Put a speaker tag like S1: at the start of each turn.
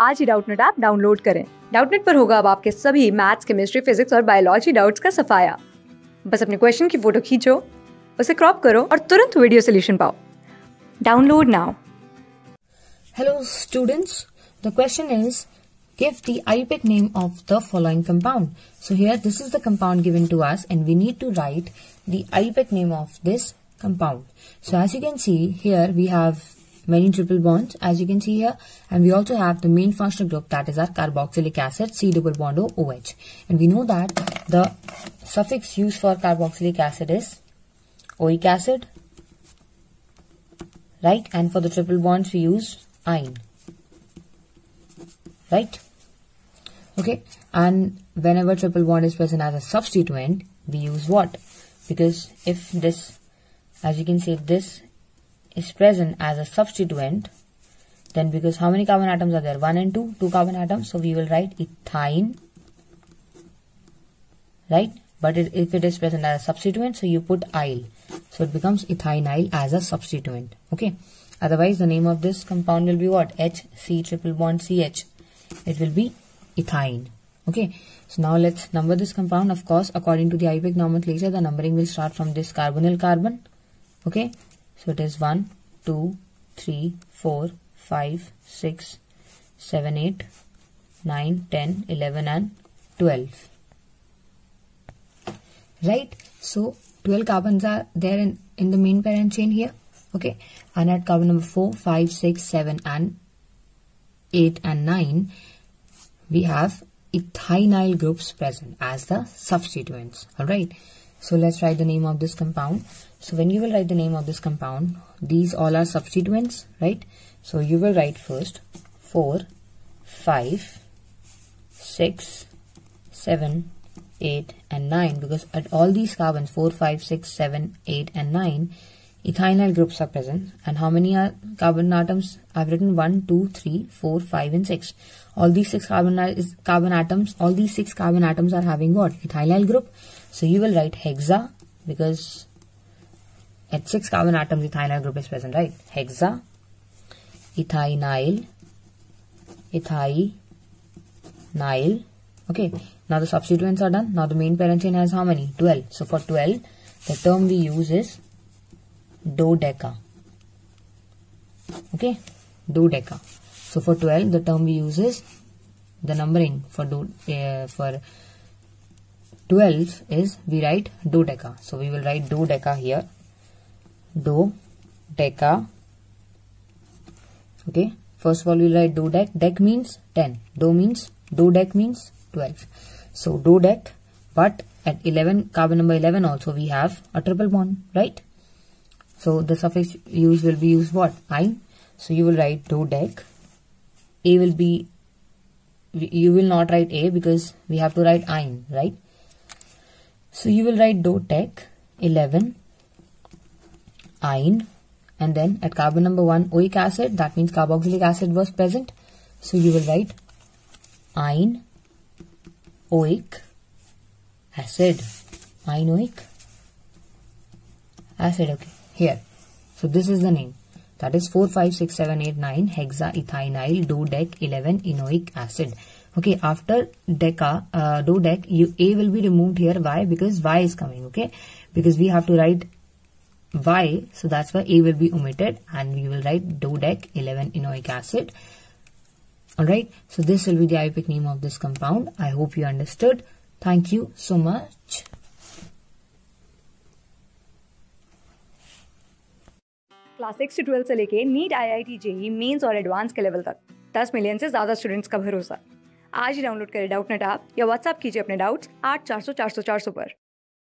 S1: आज ही Doubtnut app download करें। डाउटनेट पर होगा अब आपके सभी मैथ्स, केमिस्ट्री, फिजिक्स और बायोलॉजी डाउट्स का सफाया। बस अपने क्वेश्चन की फ़ोटो खींचो, उसे क्रॉप करो और तुरंत वीडियो सोल्यूशन पाओ। Download now.
S2: Hello students the question is give the IUPAC name of the following compound so here this is the compound given to us and we need to write the IUPAC name of this compound so as you can see here we have many triple bonds as you can see here. And we also have the main functional group that is our carboxylic acid C double bond O OH and we know that the suffix used for carboxylic acid is oic acid right? And for the triple bonds we use ine right? Okay. And whenever triple bond is present as a substituent we use what? Because if this as you can see this is present as a substituent then because how many carbon atoms are there? One and two two carbon atoms. So we will write ethyne right? But it, if it is present as a substituent so you put yle so it becomes ethynyl as a substituent okay? Otherwise the name of this compound will be what? Hc triple bond ch it will be ethyne okay? So now let's number this compound. Of course according to the IUPAC nomenclature the numbering will start from this carbonyl carbon okay so it is 1 2 3 4 5 6 7 8 9 10 11 and 12 right? So 12 carbons are there in, in the main parent chain here. Okay? And at carbon number 4 5 6 7 and 8 and 9 we have ethynyl groups present as the substituents. All right? So let's write the name of this compound so when you will write the name of this compound these all are substituents right? So you will write first 4 5 6 7 8 and 9 because at all these carbons 4 5 6 7 8 and 9 ethynyl groups are present. And how many are carbon atoms? I've written 1 2 3 4 5 and 6 all these six carbon carbon atoms all these six carbon atoms are having what? Ethynyl group. So you will write hexa because at six carbon atoms ethynyl group is present right? Hexa ethynyl ethynyl okay now the substituents are done. Now the main parent chain has how many? 12 so for 12 the term we use is dodeca. Okay dodeca. So for 12 the term we use is the numbering for do uh, for 12 is we write dodeca. So we will write dodeca here dodeca okay first of all we'll write dodec dec Dec means 10 do means dodec means 12 so dodec but at 11 carbon number 11 also we have a triple bond right? So the suffix used will be used what? I. so you will write dodec a will be you will not write a because we have to write ine right? So you will write dodec 11 ine and then at carbon number 1 oic acid that means carboxylic acid was present. So you will write ine oic acid inoic acid okay here. So this is the name. That is 4 5 6 7 8 9 hexaethynyl dodec 11 enoic acid. Okay after deca uh, dodec you a will be removed here. Why? Because y is coming okay? Because we have to write y so that's why a will be omitted and we will write dodec 11 enoic acid alright so this will be the IUPAC name of this compound I hope you understood thank you so much
S1: class six से twelfth से लेके NEET I I T JEE mains और advance के level तक दस million से ज़्यादा students का भरोसा आज ही डाउनलोड करें डाउट नेट ऐप या व्हाट्सअप कीजिए अपने डाउट्स आठ चार सौ चार सौ चार सौ पर